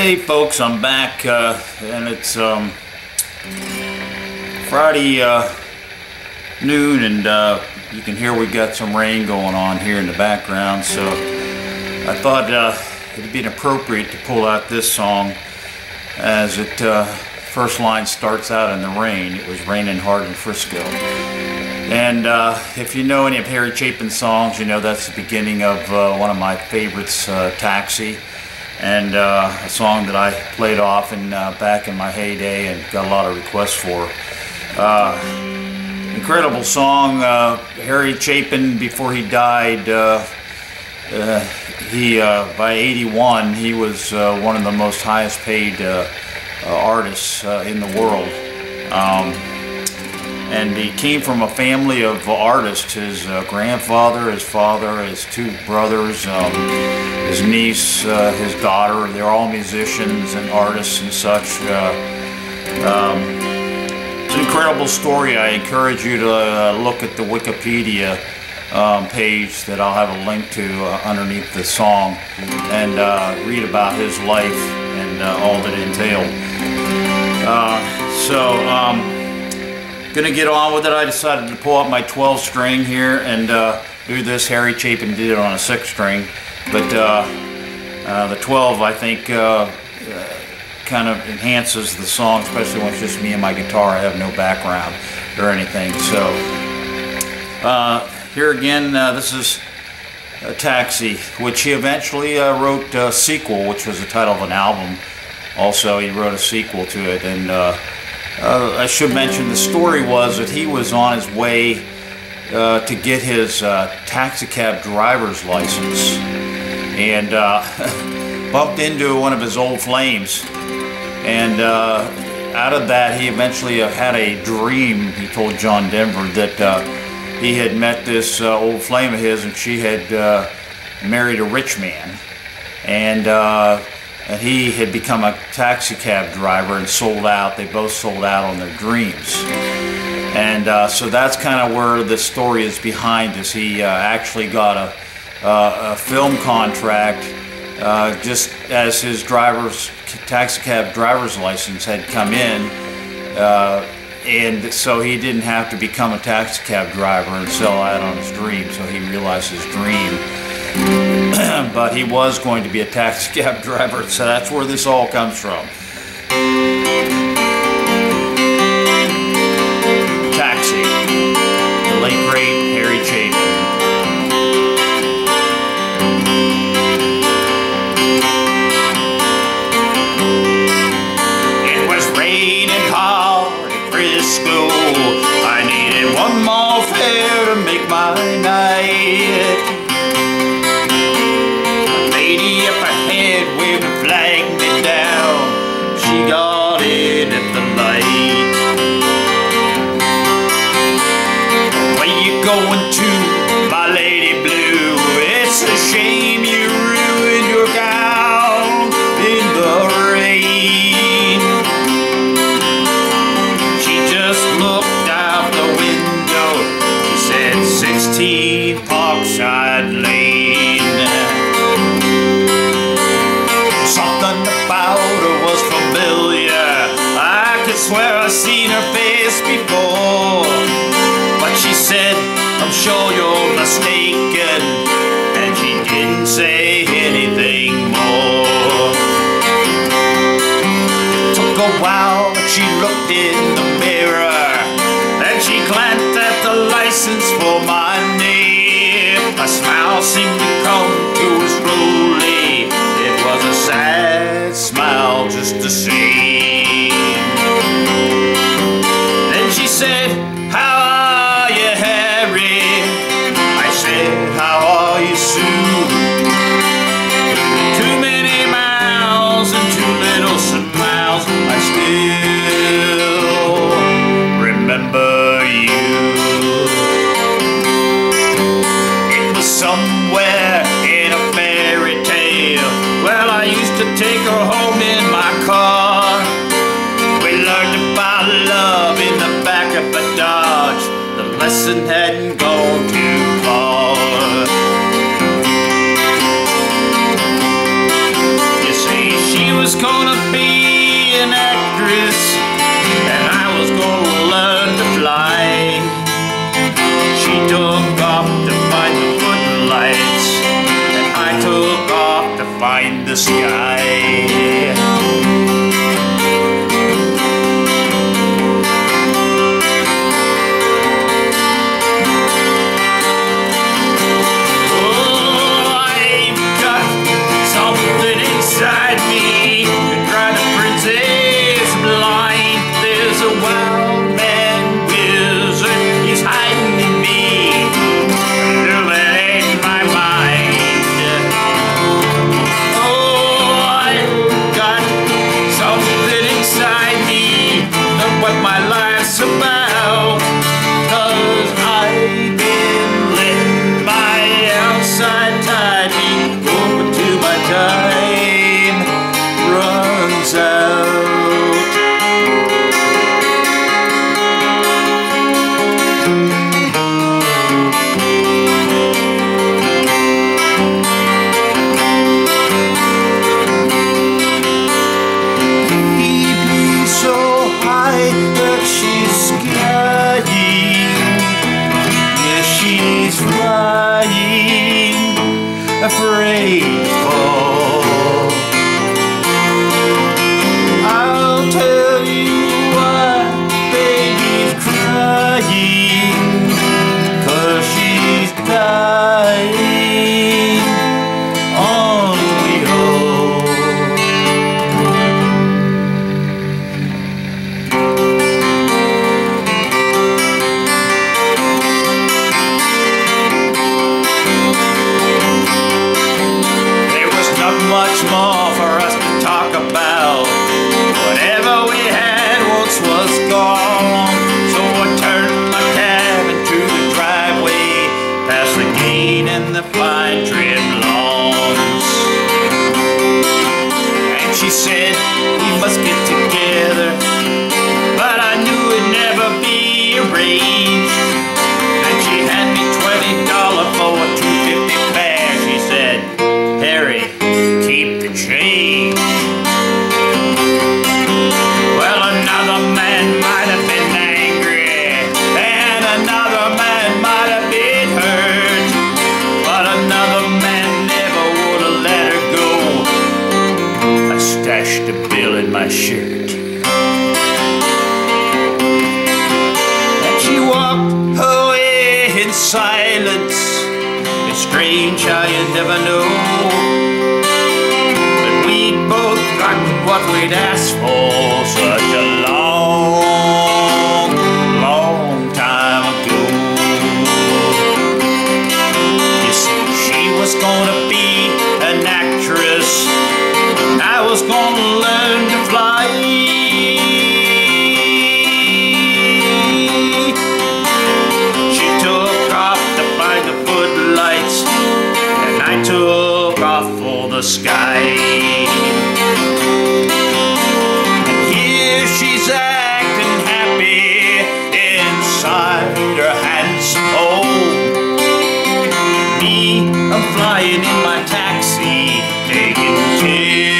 Hey folks, I'm back uh, and it's um, Friday uh, noon and uh, you can hear we got some rain going on here in the background so I thought uh, it'd be appropriate to pull out this song as it uh, first line starts out in the rain. It was raining hard in Frisco. And uh, if you know any of Harry Chapin's songs, you know that's the beginning of one of my favorites, Taxi and uh, a song that I played often uh, back in my heyday and got a lot of requests for. Uh, incredible song. Uh, Harry Chapin, before he died, uh, uh, he by 81 he was one of the most highest paid artists in the world. Um, and he came from a family of artists. His uh, grandfather, his father, his two brothers, um, his niece, uh, his daughter, they're all musicians and artists and such. Uh, um, it's an incredible story. I encourage you to uh, look at the Wikipedia um, page that I'll have a link to uh, underneath the song and uh, read about his life and all that entailed. so, um, Gonna get on with it. I decided to pull out my 12 string here and uh, do this. Harry Chapin did it on a 6 string, but uh, uh, the 12 I think uh, uh, kind of enhances the song, especially when it's just me and my guitar. I have no background or anything. So uh, here again, this is a Taxi, which he eventually wrote a sequel, which was the title of an album. Also, he wrote a sequel to it, and uh, I should mention the story was that he was on his way uh, to get his uh, taxicab driver's license and uh, bumped into one of his old flames. And uh, out of that, he eventually uh, had a dream, he told John Denver, that he had met this old flame of his and she had married a rich man. And and he had become a taxi cab driver and sold out. They both sold out on their dreams. And uh, so that's kind of where the story is behind this. He uh, actually got a, uh, a film contract uh, just as his driver's taxi cab driver's license had come in. Uh, and so he didn't have to become a taxi cab driver and sell out on his dream. So he realized his dream but he was going to be a taxi cab driver, so that's where this all comes from. Smile seemed to come lesson hadn't gone too far. You see, she was called actress, and I was gonna learn to fly. She took off to find the footlights, and I took off to find the sky. Once was gone. Shirt. And she walked away in silence. It's strange how you never know. But we both got what we'd asked for such a the sky. And here she's acting happy inside her handsome oh, home. Me, I'm flying in my taxi, taking tips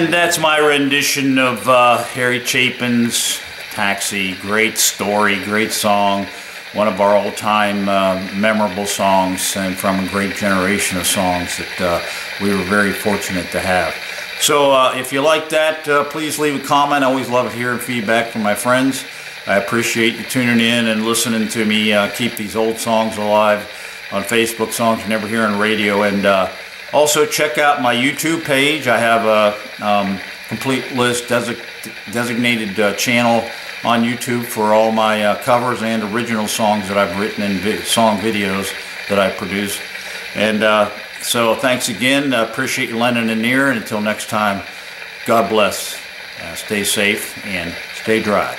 And that's my rendition of uh, Harry Chapin's Taxi. Great story, great song. One of our all-time uh, memorable songs and from a great generation of songs that uh, we were very fortunate to have. So uh, if you like that, uh, please leave a comment. I always love hearing feedback from my friends. I appreciate you tuning in and listening to me uh, keep these old songs alive on Facebook, songs you never hear on radio. And uh, also check out my YouTube page. I have a um, complete list, desi- designated uh, channel on YouTube for all my uh, covers and original songs that I've written and vi- song videos that I produce. And uh, So thanks again. Uh, appreciate you lending an ear. And until next time, God bless. Uh, stay safe and stay dry.